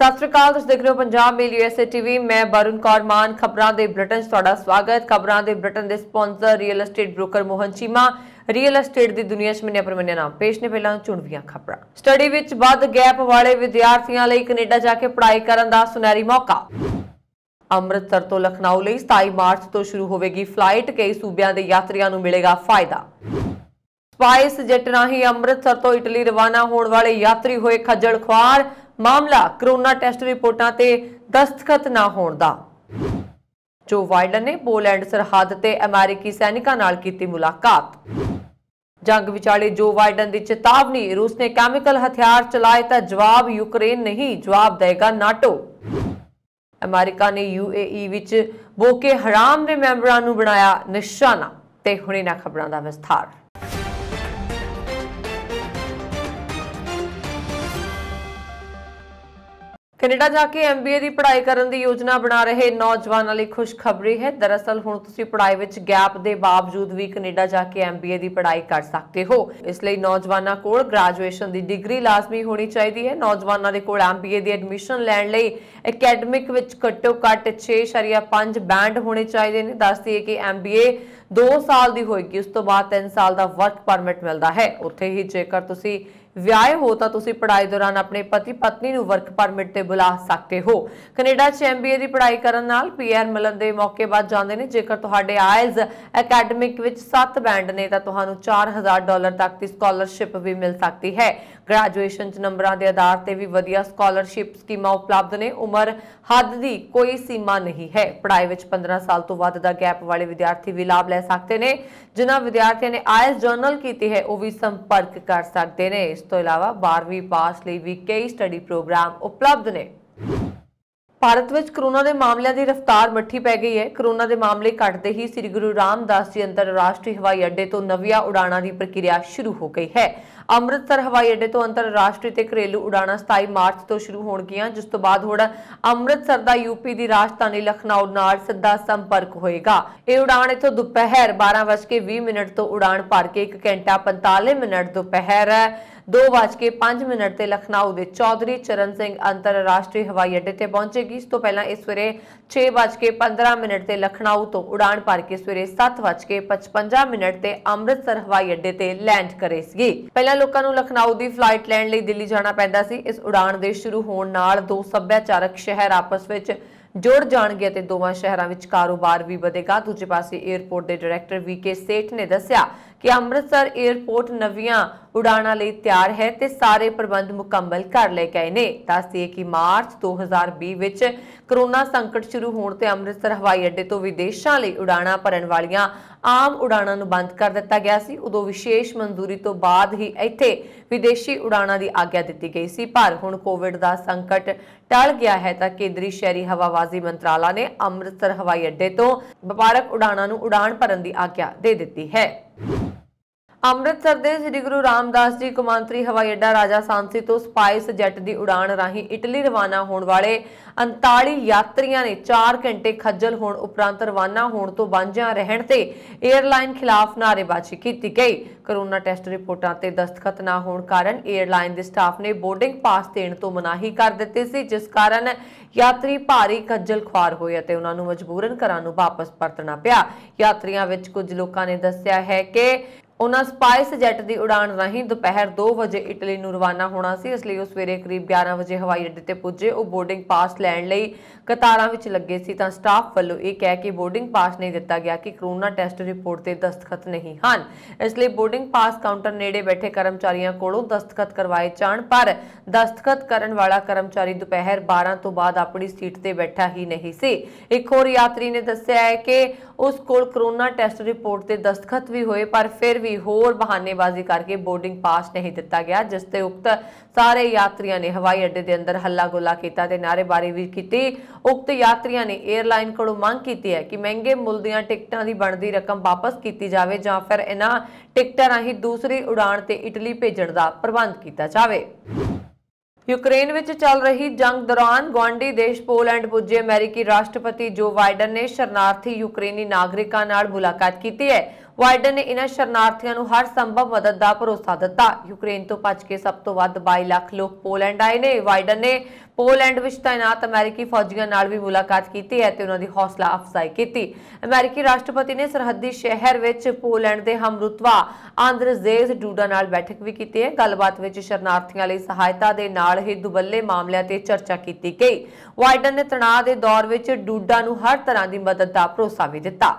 ਸਤਿ ਸ਼੍ਰੀ ਅਕਾਲ, ਤੁਸੀਂ ਦੇਖ ਰਹੇ ਹੋ ਪੰਜਾਬ ਮੇਲ ਯੂਐਸਏ ਟੀਵੀ। ਮੈਂ ਬਰੁਨ ਕੌਰ ਮਾਨ। ਖਬਰਾਂ ਦੇ ਬ੍ਰਿਟਨ 'ਚ ਤੁਹਾਡਾ ਸਵਾਗਤ। ਖਬਰਾਂ ਦੇ ਬ੍ਰਿਟਨ ਦੇ sponsor real estate broker Mohan Cheema. Real estate ਦੀ ਦੁਨੀਆ 'ਚ ਮੈਨੇ ਆਪਣੇ ਨਾਮ ਪੇਸ਼ ਨੇ। ਪਹਿਲਾਂ ਚੁਣਵੀਆਂ ਖਬਰਾਂ। ਸਟੱਡੀ ਵਿੱਚ ਵੱਧ ਗੈਪ ਵਾਲੇ ਵਿਦਿਆਰਥੀਆਂ ਲਈ ਕੈਨੇਡਾ ਜਾ ਕੇ ਪੜ੍ਹਾਈ ਕਰਨ ਦਾ ਸੁਨਹਿਰੀ ਮੌਕਾ। ਅੰਮ੍ਰਿਤਸਰ ਤੋਂ ਲਖਨਊ ਲਈ 27 ਮਾਰਚ ਤੋਂ ਸ਼ੁਰੂ ਹੋਵੇਗੀ ਫਲਾਈਟ। ਕਈ ਸੂਬਿਆਂ ਦੇ ਯਾਤਰੀਆਂ ਨੂੰ ਮਿਲੇਗਾ ਫਾਇਦਾ। ਸਪਾਈਸ ਜੈਟ ਰਾਹੀਂ ਅੰਮ੍ਰਿਤਸਰ ਤੋਂ ਇਟਲੀ ਰਵਾਨਾ ਹੋਣ ਵਾਲੇ ਯਾਤਰੀ ਹੋਏ ਖੱਜਲ ਖੁਆਰ। ਮਾਮਲਾ ਕਰੋਨਾ ਟੈਸਟ ਰਿਪੋਰਟਾਂ ਤੇ ਦਸਤਖਤ ਨਾ ਹੋਣ ਦਾ। ਜੋ ਬਾਈਡਨ ਨੇ, ਪੋਲੈਂਡ ਸਰਹੱਦ ਤੇ ਅਮਰੀਕੀ ਸੈਨਿਕਾਂ ਨਾਲ ਕੀਤੀ ਮੁਲਾਕਾਤ। ਜੰਗ ਵਿਚਾਲੇ ਜੋ ਬਾਈਡਨ ਦੀ ਚੇਤਾਵਨੀ, ਰੂਸ ਨੇ ਕੈਮੀਕਲ ਹਥਿਆਰ ਚਲਾਏ ਤਾਂ ਜਵਾਬ ਯੂਕਰੇਨ ਨਹੀਂ, ਜਵਾਬ ਦੇਗਾ ਨਾਟੋ। ਅਮਰੀਕਾ ਨੇ ਯੂਏਈ ਵਿੱਚ ਬੋਕੇ ਹਰਾਮ ਦੇ ਮੈਂਬਰਾਂ ਨੂੰ ਬਣਾਇਆ ਨਿਸ਼ਾਨਾ, ਤੇ ਹੁਣੇ ਨਾ ਖਬਰਾਂ ਦਾ ਵਿਸਥਾਰ। ਕੈਨੇਡਾ ਜਾ ਕੇ ਐਮਬੀਏ ਦੀ ਪੜ੍ਹਾਈ ਕਰਨ ਦੀ ਯੋਜਨਾ ਬਣਾ ਰਹੇ ਨੌਜਵਾਨਾਂ ਲਈ ਖੁਸ਼ਖਬਰੀ ਹੈ। ਦਰਅਸਲ ਹੁਣ ਤੁਸੀਂ ਪੜ੍ਹਾਈ ਵਿੱਚ ਗੈਪ ਦੇ ਬਾਵਜੂਦ ਵੀ ਕੈਨੇਡਾ ਜਾ ਕੇ ਐਮਬੀਏ ਦੀ ਪੜ੍ਹਾਈ ਕਰ ਸਕਦੇ ਹੋ। ਇਸ ਲਈ ਨੌਜਵਾਨਾਂ ਕੋਲ ਗ੍ਰੈਜੂਏਸ਼ਨ ਦੀ ਡਿਗਰੀ ਲਾਜ਼ਮੀ ਹੋਣੀ ਚਾਹੀਦੀ ਹੈ। ਨੌਜਵਾਨਾਂ ਦੇ ਕੋਲ ਐਮਬੀਏ ਦੀ ਐਡਮਿਸ਼ਨ ਲੈਣ ਲਈ ਅਕੈਡਮਿਕ ਵਿੱਚ ਘੱਟੋ ਘੱਟ 6.5 ਬੈਂਡ ਹੋਣੇ ਚਾਹੀਦੇ ਨੇ। ਦੱਸਦੀ ਹੈ ਕਿ ਐਮਬੀਏ 2 ਸਾਲ ਦੀ ਹੋਏਗੀ, ਉਸ ਤੋਂ ਬਾਅਦ 3 ਸਾਲ ਦਾ ਵਰਕ ਪਰਮਿਟ ਮਿਲਦਾ ਹੈ। ਉੱਥੇ ਹੀ ਜੇਕਰ ਤੁਸੀਂ ਵਿਆਹੇ ਹੋ ਤਾਂ ਤੁਸੀਂ ਪੜ੍ਹਾਈ ਦੌਰਾਨ ਆਪਣੇ ਪਤੀ ਪਤਨੀ ਨੂੰ ਵਰਕ ਪਰਮਿਟ ਤੇ ਬੁਲਾ ਸਕਦੇ ਹੋ। ਕੈਨੇਡਾ 'ਚ ਐਮਬੀਏ ਦੀ ਪੜ੍ਹਾਈ ਕਰਨ ਨਾਲ ਪੀਆਰ ਮਿਲਣ ਦੇ ਮੌਕੇ ਬਾਅਦ ਜਾਂਦੇ ਨੇ। ਜੇਕਰ ਤੁਹਾਡੇ ਆਇਲਸ ਅਕੈਡਮਿਕ ਵਿੱਚ 7 ਬੈਂਡ ਨੇ ਤਾਂ ਤੁਹਾਨੂੰ 4000 ਡਾਲਰ ਤੱਕ ਦੀ ਸਕਾਲਰਸ਼ਿਪ ਵੀ ਮਿਲ ਸਕਦੀ ਹੈ। ਗ੍ਰੈਜੂਏਸ਼ਨ 'ਚ ਨੰਬਰਾਂ ਦੇ ਆਧਾਰ ਤੇ ਵੀ ਵਧੀਆ ਸਕਾਲਰਸ਼ਿਪ ਸਕੀਮਾਂ ਉਪਲਬਧ ਨੇ। ਉਮਰ ਹੱਦ ਦੀ ਕੋਈ ਸੀਮਾ ਨਹੀਂ ਹੈ। ਪੜ੍ਹਾਈ ਵਿੱਚ 15 ਸਾਲ ਤੋਂ ਵੱਧ ਦਾ ਗੈਪ ਵਾਲੇ ਵਿਦਿਆਰਥੀ ਵੀ ਲਾਭ ਲੈ ਸਕਦੇ ਨੇ। ਜਿਨ੍ਹਾਂ ਵਿਦਿਆਰਥੀਆਂ ਨੇ ਆਇਲਸ ਜਰਨਲ ਕੀਤੀ ਹੈ, ਉਹ ਵੀ ਸੰਪਰਕ ਕਰ ਸਕਦੇ ਨੇ। ਤੋਂ ਇਲਾਵਾ 12ਵੀਂ ਪਾਸ ਲਈ ਵੀ ਕਈ ਸਟੱਡੀ ਪ੍ਰੋਗਰਾਮ ਉਪਲਬਧ ਨੇ। ਭਾਰਤ ਵਿੱਚ ਕਰੋਨਾ ਦੇ ਮਾਮਲਿਆਂ ਦੀ ਰਫ਼ਤਾਰ ਮੱਠੀ ਪੈ ਗਈ ਹੈ। ਕਰੋਨਾ ਦੇ ਮਾਮਲੇ ਘਟਦੇ ਹੀ ਸ੍ਰੀ ਗੁਰੂ ਰਾਮਦਾਸ ਜੀ ਅੰਤਰਰਾਸ਼ਟਰੀ ਹਵਾਈ ਅੱਡੇ ਤੋਂ ਨਵੀਆਂ ਉਡਾਣਾਂ ਦੀ ਪ੍ਰਕਿਰਿਆ ਸ਼ੁਰੂ ਹੋ ਗਈ ਹੈ। ਅੰਮ੍ਰਿਤਸਰ ਹਵਾਈ ਅੱਡੇ ਤੋਂ ਅੰਤਰਰਾਸ਼ਟਰੀ ਤੇ ਘਰੇਲੂ ਉਡਾਣਾਂ 27 ਮਾਰਚ ਤੋਂ ਸ਼ੁਰੂ ਹੋਣਗੀਆਂ, ਜਿਸ ਤੋਂ ਬਾਅਦ ਹੁਣ ਅੰਮ੍ਰਿਤਸਰ ਦਾ ਯੂਪੀ ਦੀ ਰਾਜਧਾਨੀ ਲਖਨਊ ਨਾਲ ਸਿੱਧਾ ਸੰਪਰਕ ਹੋਏਗਾ। ਇਹ ਉਡਾਣ ਇਥੋਂ ਦੁਪਹਿਰ 12:20 ਮਿੰਟ ਤੋਂ ਉਡਾਣ ਭਰ ਕੇ 1 ਘੰਟਾ 45 ਮਿੰਟ ਦੁਪਹਿਰ 2:05 ਮਿੰਟ ਤੇ ਲਖਨਊ ਦੇ ਚੌਧਰੀ ਚਰਨ ਸਿੰਘ ਅੰਤਰਰਾਸ਼ਟਰੀ ਹਵਾਈ ਅੱਡੇ ਤੇ ਪਹੁੰਚੇਗੀ। ਇਸ ਤੋਂ ਪਹਿਲਾਂ ਇਸ ਸਵੇਰੇ 6:15 ਮਿੰਟ ਤੇ ਲਖਨਊ ਤੋਂ ਉਡਾਣ ਭਰ ਕੇ ਸਵੇਰੇ 7:55 ਮਿੰਟ ਤੇ ਅੰਮ੍ਰਿਤਸਰ ਹਵਾਈ ਅੱਡੇ ਤੇ ਲੈਂਡ ਕਰੇਗੀ। ਪਹਿਲਾਂ ਲੋਕਾਂ ਨੂੰ ਲਖਨਊ ਦੀ ਫਲਾਈਟ ਲੈਣ ਲਈ ਦਿੱਲੀ ਜਾਣਾ ਪੈਂਦਾ ਸੀ। ਇਸ ਉਡਾਣ ਦੇ ਸ਼ੁਰੂ ਹੋਣ ਨਾਲ ਦੋ ਸੱਭਿਆਚਾਰਕ ਸ਼ਹਿਰ ਆਪਸ ਵਿੱਚ ਜੁੜ ਜਾਣਗੇ ਅਤੇ ਦੋਵਾਂ ਸ਼ਹਿਰਾਂ ਵਿੱਚ ਕਾਰੋਬਾਰ ਵੀ ਵਧੇਗਾ। ਦੂਜੇ ਪਾਸੇ 에ਅਰਪੋਰਟ ਦੇ ਡਾਇਰੈਕਟਰ ਵੀਕੇ ਸੇਠ ਨੇ ਦੱਸਿਆ ਕਿ ਅੰਮ੍ਰਿਤਸਰ 에ਅਰਪੋਰਟ ਨਵੀਆਂ ਉਡਾਣਾਂ ਲਈ ਤਿਆਰ ਹੈ ਤੇ ਸਾਰੇ ਪ੍ਰਬੰਧ ਮੁਕੰਮਲ ਕਰ ਲਏ ਗਏ ਨੇ। ਦੱਸਦੀਏ ਕਿ ਮਾਰਚ 2020 ਵਿੱਚ ਕਰੋਨਾ ਸੰਕਟ ਸ਼ੁਰੂ ਹੋਣ ਤੇ ਅੰਮ੍ਰਿਤਸਰ, ਹਵਾਈ ਅੱਡੇ ਤੋਂ ਵਿਦੇਸ਼ਾਂ ਲਈ ਉਡਾਣਾਂ ਭਰਨ ਵਾਲੀਆਂ ਆਮ ਉਡਾਣਾਂ ਨੂੰ ਬੰਦ ਕਰ ਦਿੱਤਾ ਗਿਆ ਸੀ। ਉਦੋਂ ਵਿਸ਼ੇਸ਼ ਮਨਜ਼ੂਰੀ ਤੋਂ ਬਾਅਦ ਹੀ ਇੱਥੇ ਵਿਦੇਸ਼ੀ ਉਡਾਣਾਂ ਦੀ ਆਗਿਆ ਦਿੱਤੀ ਗਈ ਸੀ। ਪਰ ਹੁਣ ਕੋਵਿਡ ਦਾ ਸੰਕਟ ਟਲ ਗਿਆ ਹੈ ਤਾਂ ਕੇਂਦਰੀ ਸ਼ਹਿਰੀ ਹਵਾਬਾਜ਼ੀ ਮੰਤਰਾਲਾ ਨੇ ਅੰਮ੍ਰਿਤਸਰ, ਹਵਾਈ ਅੱਡੇ ਤੋਂ ਵਪਾਰਕ ਉਡਾਣਾਂ ਨੂੰ ਉਡਾਣ ਭਰਨ ਦੀ ਆਗਿਆ ਦੇ ਦਿੱਤੀ ਹੈ। ਅੰਮ੍ਰਿਤਸਰ ਦੇ ਸ੍ਰੀ ਗੁਰੂ ਰਾਮਦਾਸ ਜੀ ਕੌਮਾਂਤਰੀ ਹਵਾਈ ਅੱਡਾ ਰਾਜਾ ਸਾਂਸੀ ਤੋਂ ਸਪਾਈਸ ਜੈਟ ਦੀ ਉਡਾਣ ਰਾਹੀਂ ਇਟਲੀ ਰਵਾਨਾ ਹੋਣ ਵਾਲੇ 39 ਯਾਤਰੀਆਂ ਨੇ 4 ਘੰਟੇ ਖੱਜਲ ਹੋਣ ਉਪਰੰਤ ਰਵਾਨਾ ਹੋਣ ਤੋਂ ਵਾਂਝਿਆ ਰਹਿਣ ਤੇ 에ਅਰਲਾਈਨ ਖਿਲਾਫ ਨਾਅਰੇਬਾਜ਼ੀ ਕੀਤੀ ਗਈ। ਕਰੋਨਾ ਟੈਸਟ ਰਿਪੋਰਟਾਂ ਤੇ ਦਸਤਖਤ ਨਾ ਹੋਣ ਕਾਰਨ 에ਅਰਲਾਈਨ ਦੇ ਸਟਾਫ ਨੇ ਬੋਰਡਿੰਗ ਪਾਸ ਦੇਣ ਤੋਂ ਮਨਾਹੀ ਕਰ ਦਿੱਤੀ ਸੀ, ਜਿਸ ਕਾਰਨ ਯਾਤਰੀ ਭਾਰੀ ਖੱਜਲ ਖੁਆਰ ਹੋਏ ਅਤੇ ਉਹਨਾਂ ਨੂੰ ਮਜਬੂਰਨ ਘਰਾਂ ਨੂੰ ਵਾਪਸ ਪਰਤਣਾ ਪਿਆ। ਯਾਤਰੀਆਂ ਵਿੱਚ ਕੁਝ ਲੋਕਾਂ ਨੇ ਦੱਸਿਆ ਹੈ ਕਿ ਉਹਨਾਂ ਸਪਾਈਸ ਜੈਟ ਦੀ ਉਡਾਣ ਰਾਹੀਂ ਦੁਪਹਿਰ 2 ਵਜੇ ਇਟਲੀ ਨੂੰ ਰਵਾਨਾ ਹੋਣਾ ਸੀ। ਇਸ ਲਈ ਉਹ ਸਵੇਰੇ ਕਰੀਬ 11 ਵਜੇ ਹਵਾਈ ਅੱਡੇ ਤੇ ਪੁੱਜੇ। ਉਹ ਬੋਰਡਿੰਗ ਪਾਸ ਲੈਣ ਲਈ ਕਤਾਰਾਂ ਵਿੱਚ ਲੱਗੇ ਸੀ ਤਾਂ ਸਟਾਫ ਵੱਲੋਂ ਇਹ ਕਹਿ ਕੇ ਬੋਰਡਿੰਗ ਪਾਸ ਨਹੀਂ ਦਿੱਤਾ ਗਿਆ ਕਿ ਕਰੋਨਾ ਟੈਸਟ ਰਿਪੋਰਟ ਤੇ ਦਸਤਖਤ ਨਹੀਂ ਹਨ। ਇਸ ਲਈ ਬੋਰਡਿੰਗ ਪਾਸ ਕਾਊਂਟਰ ਨੇੜੇ ਬੈਠੇ ਕਰਮਚਾਰੀਆਂ ਕੋਲੋਂ ਦਸਤਖਤ ਕਰਵਾਏ ਜਾਣ, ਪਰ ਦਸਤਖਤ ਕਰਨ ਵਾਲਾ ਕਰਮਚਾਰੀ ਦੁਪਹਿਰ 12 ਤੋਂ ਬਾਅਦ ਆਪਣੀ ਸੀਟ ਤੇ ਬੈਠਾ ਹੀ ਨਹੀਂ ਸੀ। ਇੱਕ ਹੋਰ ਯਾਤਰੀ ਨੇ ਦੱਸਿਆ ਹੈ ਕਿ ਉਸ ਕੋਲ ਕਰੋਨਾ ਟੈਸਟ ਰਿਪੋਰਟ ਤੇ ਦਸਤਖਤ ਵੀ ਹੋਏ, ਪਰ ਫਿਰ ਵੀ ਹੋਰ ਬਹਾਨੇਬਾਜ਼ੀ ਕਰਕੇ ਬੋਰਡਿੰਗ ਪਾਸ ਨਹੀਂ ਦਿੱਤਾ ਗਿਆ, ਜਿਸ ਤੇ ਉਕਤ ਸਾਰੇ ਯਾਤਰੀਆਂ ਨੇ ਹਵਾਈ ਅੱਡੇ ਦੇ ਅੰਦਰ ਹੱਲਾ ਗੋਲਾ ਕੀਤਾ ਤੇ ਨਾਅਰੇਬਾਜ਼ੀ ਵੀ ਕੀਤੀ। ਉਕਤ ਯਾਤਰੀਆਂ ਨੇ 에ਅਰਲਾਈਨ ਕੋਲੋਂ ਮੰਗ ਕੀਤੀ ਹੈ ਕਿ ਮਹਿੰਗੇ ਮੁੱਲ ਦੀਆਂ ਟਿਕਟਾਂ ਦੀ ਬਣਦੀ ਰਕਮ ਵਾਪਸ ਕੀਤੀ ਜਾਵੇ ਜਾਂ ਫਿਰ ਇਹਨਾਂ ਟਿਕਟਾਂ ਰਾਹੀਂ ਦੂਸਰੀ ਉਡਾਣ ਤੇ ਇਟਲੀ ਭੇਜਣ ਦਾ ਪ੍ਰਬੰਧ ਕੀਤਾ ਜਾਵੇ। ਯੂਕਰੇਨ ਵਿੱਚ ਚੱਲ ਰਹੀ ਜੰਗ ਦੌਰਾਨ ਗਵਾਂਡੀ ਦੇਸ਼ ਪੋਲੈਂਡ ਪੁੱਜੇ ਅਮਰੀਕੀ ਰਾਸ਼ਟਰਪਤੀ ਜੋ ਬਾਈਡਨ ਨੇ ਸ਼ਰਨਾਰਥੀ ਯੂਕਰੇਨੀ ਨਾਗਰਿਕਾਂ ਨਾਲ ਮੁਲਾਕਾਤ ਕੀਤੀ ਹੈ। ਵਾਈਡਨ ਨੇ ਇਹਨਾਂ ਸ਼ਰਨਾਰਥੀਆਂ ਨੂੰ ਹਰ ਸੰਭਵ ਮਦਦ ਦਾ ਭਰੋਸਾ ਦਿੱਤਾ। ਯੂਕਰੇਨ ਤੋਂ ਭੱਜ ਕੇ ਸਭ ਤੋਂ ਵੱਧ 22 ਲੱਖ ਲੋਕ ਪੋਲੈਂਡ ਆਏ ਨੇ। ਵਾਈਡਨ ਨੇ ਪੋਲੈਂਡ ਵਿੱਚ ਤਾਇਨਾਤ ਅਮਰੀਕੀ ਫੌਜੀਆਂ ਨਾਲ ਵੀ ਮੁਲਾਕਾਤ ਕੀਤੀ ਹੈ ਤੇ ਉਹਨਾਂ ਦੀ ਹੌਸਲਾ ਅਫਜ਼ਾਈ ਕੀਤੀ। ਅਮਰੀਕੀ ਰਾਸ਼ਟਰਪਤੀ ਨੇ ਸਰਹੱਦੀ ਸ਼ਹਿਰ ਵਿੱਚ ਪੋਲੈਂਡ ਦੇ ਹਮਰੁਤਵਾ ਆਂਦਰਜ਼ੇਜ਼ ਡੂਡਾ ਨਾਲ ਬੈਠਕ ਵੀ ਕੀਤੀ ਹੈ। ਗੱਲਬਾਤ ਵਿੱਚ ਸ਼ਰਨਾਰਥੀਆਂ ਲਈ ਸਹਾਇਤਾ ਦੇ ਨਾਲ ਹੀ ਦੁਬੱਲੇ ਮਾਮਲਿਆਂ ਤੇ ਚਰਚਾ ਕੀਤੀ ਗਈ। ਵਾਈਡਨ ਨੇ ਤਣਾਅ ਦੇ ਦੌਰ ਵਿੱਚ ਡੂਡਾ ਨੂੰ ਹਰ ਤਰ੍ਹਾਂ ਦੀ ਮਦਦ ਦਾ ਭਰੋਸਾ ਵੀ ਦਿੱਤਾ।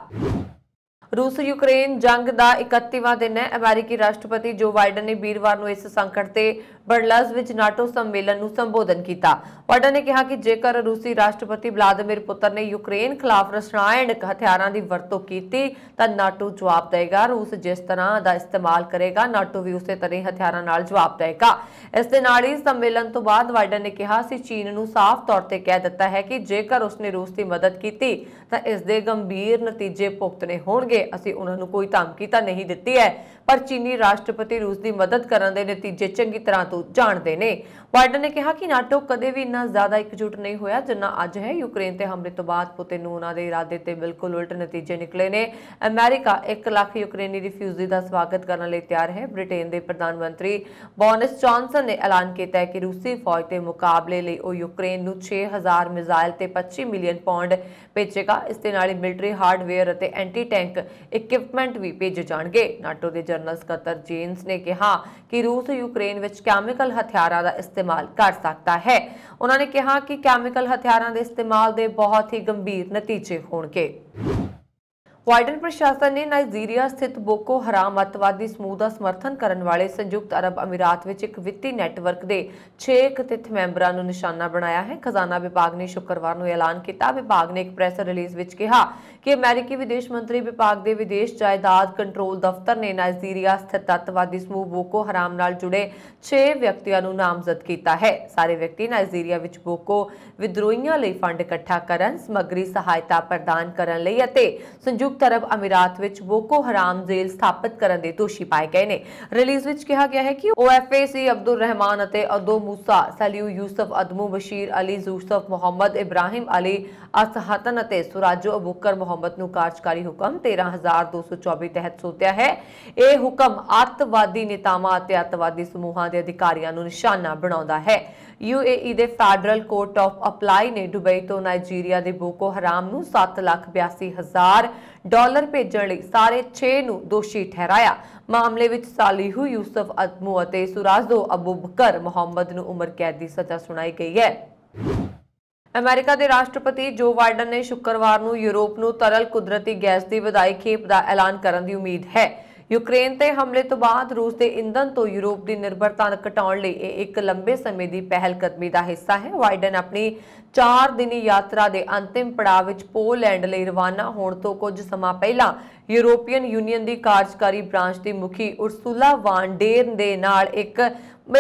ਰੂਸ ਯੂਕਰੇਨ ਜੰਗ ਦਾ 31ਵਾਂ ਦਿਨ ਹੈ। ਅਮਰੀਕੀ ਰਾਸ਼ਟਰਪਤੀ ਜੋ ਬਾਈਡਨ ਨੇ ਵੀਰਵਾਰ ਨੂੰ ਇਸ ਸੰਕਟ ਤੇ ਬਰਲਜ਼ ਵਿੱਚ ਨਾਟੋ ਸੰਮੇਲਨ ਨੂੰ ਸੰਬੋਧਨ ਕੀਤਾ। ਬਾਈਡਨ ਨੇ ਕਿਹਾ ਕਿ ਜੇਕਰ ਰੂਸੀ ਰਾਸ਼ਟਰਪਤੀ ਵਲਾਦੀਮਿਰ ਪੁਤਰ ਨੇ ਯੂਕਰੇਨ ਖਿਲਾਫ ਰਸਾਇਣਕ ਹਥਿਆਰਾਂ ਦੀ ਵਰਤੋਂ ਕੀਤੀ, ਤਾਂ ਨਾਟੋ ਜਵਾਬ ਦੇਗਾ। ਰੂਸ ਜਿਸ ਤਰ੍ਹਾਂ ਦਾ ਇਸਤੇਮਾਲ ਕਰੇਗਾ, ਨਾਟੋ ਵੀ ਉਸੇ ਤਰ੍ਹਾਂ ਹਥਿਆਰਾਂ ਨਾਲ ਜਵਾਬ ਦੇਗਾ। ਇਸ ਦੇ ਨਾਲ ਹੀ ਸੰਮੇਲਨ ਤੋਂ ਬਾਅਦ ਬਾਈਡਨ ਨੇ ਕਿਹਾ ਸੀ, ਚੀਨ ਨੂੰ ਸਾਫ਼ ਤੌਰ ਤੇ ਕਹਿ ਦਿੱਤਾ ਹੈ ਕਿ ਜੇਕਰ ਉਸਨੇ ਰੂਸ ਦੀ ਮਦਦ ਕੀਤੀ, ਤਾਂ ਇਸ ਦੇ ਗੰਭੀਰ ਨਤੀਜੇ ਭੁਗਤਣੇ ਹੋਣਗੇ। ਅਸੀਂ ਉਹਨਾਂ ਨੂੰ ਕੋਈ ਧਮਕੀ ਤਾਂ ਨਹੀਂ ਦਿੱਤੀ ਹੈ। ਪਰ ਚੀਨੀ ਰਾਸ਼ਟਰਪਤੀ ਰੂਸ ਦੀ ਮਦਦ ਕਰਨ ਦੇ ਨਤੀਜੇ ਚੰਗੀ ਤਰ੍ਹਾਂ ਤੋਂ ਜਾਣਦੇ ਨੇ। ਬਾਈਡਨ ਨੇ ਕਿਹਾ ਕਿ ਨਾਟੋ ਕਦੇ ਵੀ ਇੰਨਾ ਜ਼ਿਆਦਾ ਇਕਜੁੱਟ ਨਹੀਂ ਹੋਇਆ ਜਿੰਨਾ ਅੱਜ ਹੈ। ਯੂਕਰੇਨ ਤੇ ਹਮਲੇ ਤੋਂ ਬਾਅਦ ਪੁਤਿਨ ਨੂੰ ਉਹਨਾਂ ਦੇ ਇਰਾਦੇ ਤੇ ਬਿਲਕੁਲ ਉਲਟ ਨਤੀਜੇ ਨਿਕਲੇ ਨੇ। ਅਮਰੀਕਾ 1 ਲੱਖ ਯੂਕਰੇਨੀ ਰਿਫਿਊਜੀ ਦਾ ਸਵਾਗਤ ਕਰਨ ਲਈ ਤਿਆਰ ਹੈ। ਬ੍ਰਿਟੇਨ ਦੇ ਪ੍ਰਧਾਨ ਮੰਤਰੀ ਬੋਨਸ ਜੌਨਸਨ ਨੇ ਐਲਾਨ ਕੀਤਾ ਹੈ ਕਿ ਰੂਸੀ ਫੌਜ ਦੇ ਮੁਕਾਬਲੇ ਲਈ ਉਹ ਯੂਕਰੇਨ ਨੂੰ 6000 ਮਿਜ਼ਾਈਲ ਤੇ 25 ਮਿਲੀਅਨ ਪਾਉਂਡ ਭੇਜੇਗਾ। ਇਸ ਦੇ ਨਾਲ ਹੀ ਮਿਲਟਰੀ ਹਾਰਡਵੇਅਰ ਅਤੇ ਐਂਟੀ ਟੈਂਕ ਇਕਵਿਪਮੈਂਟ ਵੀ ਭੇਜੇ ਜਾਣਗੇ। ਨਾਟੋ ਦੇ ਜਨਰਲ ਸਕੱਤਰ ਜੇਨਸ ਨੇ ਕਿਹਾ ਕਿ ਰੂਸ ਯੂਕਰੇਨ ਵਿੱਚ ਕੈਮੀਕਲ ਹਥਿਆਰਾਂ ਦਾ ਇਸਤੇਮਾਲ ਕਰ ਸਕਦਾ ਹੈ। ਉਹਨਾਂ ਨੇ ਕਿਹਾ ਕਿ ਕੈਮੀਕਲ ਹਥਿਆਰਾਂ ਦੇ ਇਸਤੇਮਾਲ ਦੇ ਬਹੁਤ ਹੀ ਗੰਭੀਰ ਨਤੀਜੇ ਹੋਣਗੇ। ਵਾਈਡਨ ਪ੍ਰਸ਼ਾਸਨ ਨੇ ਨਾਈਜੀਰੀਆ ਸਥਿਤ ਬੋਕੋ ਹਰਾਮ ਅੱਤਵਾਦੀ ਸਮੂਹ ਦਾ ਸਮਰਥਨ ਕਰਨ ਵਾਲੇ ਸੰਯੁਕਤ ਅਰਬ ਅਮੀਰਾਤ ਵਿੱਚ ਇੱਕ ਵਿੱਤੀ ਨੈਟਵਰਕ ਦੇ 6 ਕਥਿਤ ਮੈਂਬਰਾਂ ਨੂੰ ਨਿਸ਼ਾਨਾ ਬਣਾਇਆ ਹੈ। ਖਜ਼ਾਨਾ ਵਿਭਾਗ ਨੇ ਸ਼ੁੱਕਰਵਾਰ ਨੂੰ ਐਲਾਨ ਕੀਤਾ। ਵਿਭਾਗ ਨੇ ਇੱਕ ਪ੍ਰੈਸ ਰਿਲੀਜ਼ ਵਿੱਚ ਕਿਹਾ ਕਿ ਅਮਰੀਕੀ ਵਿਦੇਸ਼ ਮੰਤਰੀ ਵਿਭਾਗ ਦੇ ਵਿਦੇਸ਼ ਜਾਇਦਾਦ ਕੰਟਰੋਲ ਦਫ਼ਤਰ ਨੇ ਨਾਈਜੀਰੀਆ ਸਥਿਤ ਅੱਤਵਾਦੀ ਸਮੂਹ ਬੋਕੋ ਹਰਾਮ ਨਾਲ ਜੁੜੇ 6 ਵਿਅਕਤੀਆਂ ਨੂੰ ਨਾਮਜ਼ਦ ਕੀਤਾ ਹੈ। ਸਾਰੇ ਵਿਅਕਤੀ ਨਾਈਜੀਰੀਆ ਵਿੱਚ ਬੋਕੋ ਵਿਦਰੋਹੀਆਂ ਲਈ ਫੰਡ ਇਕੱਠਾ ਕਰਨ, ਸਮੱਗਰੀ ਸਹਾਇਤਾ ਪ੍ਰਦਾਨ ਕਰਨ ਲਈ ਅਤੇ ਸੰਯੁਕਤ ਅਰਬ ਅਮੀਰਾਤ ਵਿੱਚ ਬੋਕੋ ਹਰਾਮ ਜੇਲ ਸਥਾਪਿਤ ਕਰਨ ਦੇ ਦੋਸ਼ੀ ਪਾਏ ਗਏ ਨੇ। ਰਿਲੀਜ਼ ਵਿੱਚ ਕਿਹਾ ਗਿਆ ਹੈ ਕਿ ਓਐਫਏਸੀ ਅਬਦੁਲ ਰਹਿਮਾਨ ਅਤੇ ਅਦੋ ਮੂਸਾ ਸਲਿਊ ਯੂਸਫ ਅਦਮੂ ਬਸ਼ੀਰ ਅਲੀ ਯੂਸਫ ਮੁਹੰਮਦ ਇਬਰਾਹਿਮ ਅਲੀ ਅਸਹਤਨ ਅਤੇ ਸੁਰਾਜੋ ਅਬੂਕਰ ਮੁਹੰਮਦ ਨੂੰ ਕਾਰਜਕਾਰੀ ਹੁਕਮ 13224 ਤਹਿਤ ਸੌਂਪਿਆ ਹੈ। ਇਹ ਹੁਕਮ ਅੱਤਵਾਦੀ ਨੇਤਾਵਾਂ ਅਤੇ ਅੱਤਵਾਦੀ ਸਮੂਹਾਂ ਦੇ ਅਧਿਕਾਰੀਆਂ ਨੂੰ ਨਿਸ਼ਾਨਾ ਬਣਾਉਂਦਾ ਹੈ। ਯੂਏਈ ਦੇ ਫੈਡਰਲ ਕੋਰਟ ਆਫ ਅਪਲਾਈ ਨੇ ਦੁਬਈ ਤੋਂ ਨਾਈਜੀਰੀਆ ਦੇ ਬੋਕੋ ਹਰਾਮ ਨੂੰ 7,82,000 ਡਾਲਰ ਭੇਜਣ ਲਈ ਸਾਰੇ 6 ਨੂੰ ਦੋਸ਼ੀ ਠਹਿਰਾਇਆ। ਮਾਮਲੇ ਵਿੱਚ ਸਾਲੀਹੂ ਯੂਸਫ ਅਦਮੂ ਅਤੇ ਸੁਰਾਜ਼ੋ ਅਬੂ ਬਕਰ ਮੁਹੰਮਦ ਨੂੰ ਉਮਰ ਕੈਦ ਦੀ ਸਜ਼ਾ ਸੁਣਾਈ ਗਈ ਹੈ। ਅਮਰੀਕਾ ਦੇ ਰਾਸ਼ਟਰਪਤੀ ਜੋ ਬਾਈਡਨ ਨੇ ਸ਼ੁੱਕਰਵਾਰ ਨੂੰ ਯੂਰਪ ਨੂੰ ਤਰਲ ਕੁਦਰਤੀ ਗੈਸ ਦੀ ਵਧਾਈ ਖੇਪ ਦਾ ਐਲਾਨ ਕਰਨ ਦੀ ਉਮੀਦ ਹੈ। ਯੂਕਰੇਨ ਤੇ ਹਮਲੇ ਤੋਂ ਬਾਅਦ ਰੂਸ ਦੇ ਇੰਧਨ ਤੋਂ ਯੂਰਪ ਦੀ ਨਿਰਭਰਤਾ ਘਟਾਉਣ ਲਈ ਇਹ ਇੱਕ ਲੰਬੇ ਸਮੇਂ ਦੀ ਪਹਿਲਕਦਮੀ ਦਾ ਹਿੱਸਾ ਹੈ। ਬਾਈਡਨ ਆਪਣੀ 4 ਦਿਨੀ ਯਾਤਰਾ ਦੇ ਅੰਤਿਮ ਪੜਾਅ ਵਿੱਚ ਪੋਲੈਂਡ ਲਈ ਰਵਾਨਾ ਹੋਣ ਤੋਂ ਕੁਝ ਸਮਾਂ ਪਹਿਲਾਂ ਯੂਰੋਪੀਅਨ ਯੂਨੀਅਨ ਦੀ ਕਾਰਜਕਾਰੀ ਬ੍ਰਾਂਚ ਦੀ ਮੁਖੀ ਉਰਸੂਲਾ ਵਾਨ ਡੇਰ ਦੇ ਨਾਲ ਇੱਕ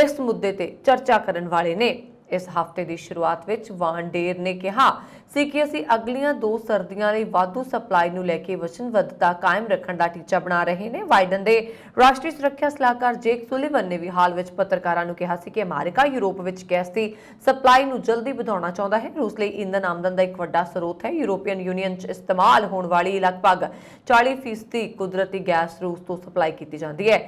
ਇਸ ਮੁੱਦੇ ਤੇ ਚਰਚਾ ਕਰਨ ਵਾਲੇ ਨੇ। ਇਸ ਹਫ਼ਤੇ ਦੀ ਸ਼ੁਰੂਆਤ ਵਿੱਚ ਵਾਨ ਡੇਰ ਨੇ ਕਿਹਾ ਸੀ ਕਿ ਅਸੀਂ ਅਗਲੀਆਂ ਦੋ ਸਰਦੀਆਂ ਲਈ ਵਾਧੂ ਸਪਲਾਈ ਨੂੰ ਲੈ ਕੇ ਵਚਨਬੱਧਤਾ ਕਾਇਮ ਰੱਖਣ ਦਾ ਟੀਚਾ ਬਣਾ ਰਹੇ ਨੇ। ਬਾਈਡਨ ਦੇ ਰਾਸ਼ਟਰੀ ਸੁਰੱਖਿਆ ਸਲਾਹਕਾਰ ਜੇਕ ਸੁਲੀਵਨ ਨੇ ਵੀ ਹਾਲ ਵਿੱਚ ਪੱਤਰਕਾਰਾਂ ਨੂੰ ਕਿਹਾ ਸੀ ਕਿ ਅਮਰੀਕਾ ਯੂਰਪ ਵਿੱਚ ਗੈਸ ਦੀ ਸਪਲਾਈ ਨੂੰ ਜਲਦੀ ਵਧਾਉਣਾ ਚਾਹੁੰਦਾ ਹੈ। ਰੂਸ ਲਈ ਇੰਧਨ ਆਮਦਨ ਦਾ ਇੱਕ ਵੱਡਾ ਸਰੋਤ ਹੈ। ਯੂਰੋਪੀਅਨ ਯੂਨੀਅਨ 'ਚ ਇਸਤੇਮਾਲ ਹੋਣ ਵਾਲੀ ਲਗਭਗ 40% ਕੁਦਰਤੀ ਗੈਸ ਰੂਸ ਤੋਂ ਸਪਲਾਈ ਕੀਤੀ ਜਾਂਦੀ ਹੈ।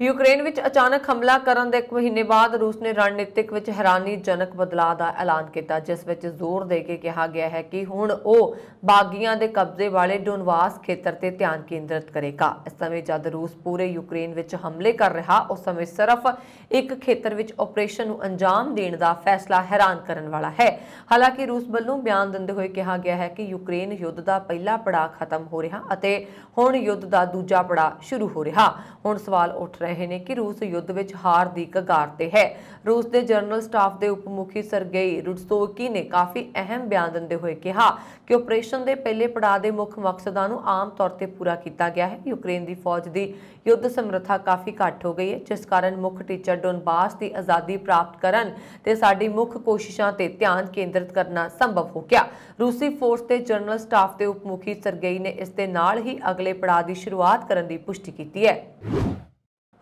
ਯੂਕਰੇਨ ਵਿੱਚ ਅਚਾਨਕ ਹਮਲਾ ਕਰਨ ਦੇ ਇੱਕ ਮਹੀਨੇ ਬਾਅਦ ਰੂਸ ਨੇ ਰਣਨੀਤਿਕ ਵਿੱਚ ਹੈਰਾਨੀਜਨਕ ਬਦਲਾਅ ਦਾ ਐਲਾਨ ਕੀਤਾ, ਜਿਸ ਵਿੱਚ ਜ਼ੋਰ ਦੇ ਕੇ ਕਿਹਾ ਗਿਆ ਹੈ ਕਿ ਹੁਣ ਉਹ ਬਾਗੀਆਂ ਦੇ ਕਬਜ਼ੇ ਵਾਲੇ ਡੋਨਵਾਸ ਖੇਤਰ ਤੇ ਧਿਆਨ ਕੇਂਦਰਿਤ ਕਰੇਗਾ। ਇਸ ਸਮੇਂ ਜਦ ਰੂਸ ਪੂਰੇ ਯੂਕਰੇਨ ਵਿੱਚ ਹਮਲੇ ਕਰ ਰਿਹਾ, ਉਸ ਸਮੇਂ ਸਿਰਫ ਇੱਕ ਖੇਤਰ ਵਿੱਚ ਆਪਰੇਸ਼ਨ ਨੂੰ ਅੰਜਾਮ ਦੇਣ ਦਾ ਫੈਸਲਾ ਹੈਰਾਨ ਕਰਨ ਵਾਲਾ ਹੈ। ਹਾਲਾਂਕਿ ਰੂਸ ਵੱਲੋਂ ਬਿਆਨ ਦਿੰਦੇ ਹੋਏ ਕਿਹਾ ਗਿਆ ਹੈ ਕਿ ਯੂਕਰੇਨ ਯੁੱਧ ਦਾ ਪਹਿਲਾ ਪੜਾਅ ਖਤਮ ਹੋ ਰਿਹਾ ਅਤੇ ਹੁਣ ਯੁੱਧ ਦਾ ਦੂਜਾ ਪੜਾਅ ਸ਼ੁਰੂ ਹੋ ਰਿਹਾ। ਹੁਣ ਸਵਾਲ ਉੱਠ ਰਹੇ ਨੇ ਕਿ ਰੂਸ ਯੁੱਧ ਵਿੱਚ ਹਾਰ ਦੀ ਕਗਾਰ ਤੇ ਹੈ। ਰੂਸ ਦੇ ਜਨਰਲ ਸਟਾਫ ਦੇ ਉਪ ਮੁਖੀ ਸਰਗੇਈ ਰੁਡਸੋਕੀ ਨੇ ਕਾਫੀ ਅਹਿਮ ਬਿਆਨ ਦਿੰਦੇ ਹੋਏ ਕਿਹਾ ਕਿ ਆਪਰੇਸ਼ਨ ਦੇ ਪਹਿਲੇ ਪੜਾਅ ਦੇ ਮੁੱਖ ਮਕਸਦਾਂ ਨੂੰ ਆਮ ਤੌਰ ਤੇ ਪੂਰਾ ਕੀਤਾ ਗਿਆ ਹੈ। ਯੂਕਰੇਨ ਦੀ ਫੌਜ ਦੀ ਯੁੱਧ ਸਮਰੱਥਾ ਕਾਫੀ ਘੱਟ ਹੋ ਗਈ ਹੈ, ਜਿਸ ਕਾਰਨ ਮੁੱਖ ਟੀਚਾ ਡੋਨਬਾਸ ਦੀ ਆਜ਼ਾਦੀ ਪ੍ਰਾਪਤ ਕਰਨ ਤੇ ਸਾਡੀ ਮੁੱਖ ਕੋਸ਼ਿਸ਼ਾਂ ਤੇ ਧਿਆਨ ਕੇਂਦਰਿਤ ਕਰਨਾ ਸੰਭਵ ਹੋ ਗਿਆ। ਰੂਸੀ ਫੋਰਸ ਦੇ ਜਨਰਲ ਸਟਾਫ ਦੇ ਉਪ ਮੁਖੀ ਸਰਗੇਈ ਨੇ ਇਸ ਦੇ ਨਾਲ ਹੀ ਅਗਲੇ ਪੜਾਅ ਦੀ ਸ਼ੁਰੂਆਤ ਕਰਨ ਦੀ ਪੁਸ਼ਟੀ ਕੀਤੀ ਹੈ।